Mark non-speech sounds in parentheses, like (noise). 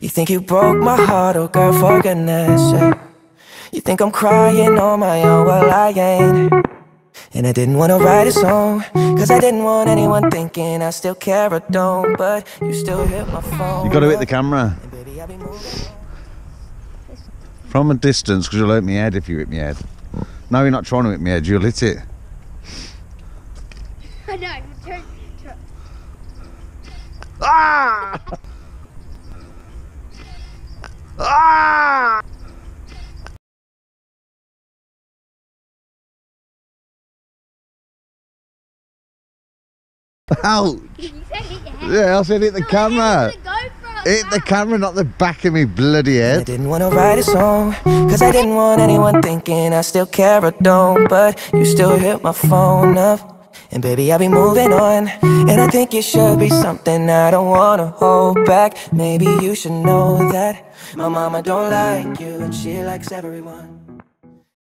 You think you broke my heart, oh girl, for goodness sake. You think I'm crying on my own, well I ain't. And I didn't wanna write a song, cause I didn't want anyone thinking I still care or don't. But you still hit my phone. You got to hit the camera And baby, I'll be moving on. from a distance because you'll hit my head if you hit my head. No, you're not trying to hit me head, you'll hit it. (laughs) I know. Turn, turn. Ah! (laughs) Ouch! You said hit your head. Yeah, I said hit the No, camera. Hit the Hit the camera, not the back of me bloody head. I head. didn't wanna write a song, cause I didn't want anyone thinking I still care or don't. But you still hit my phone up. And baby, I'll be moving on. And I think it should be something I don't wanna hold back. Maybe you should know that my mama don't like you and she likes everyone.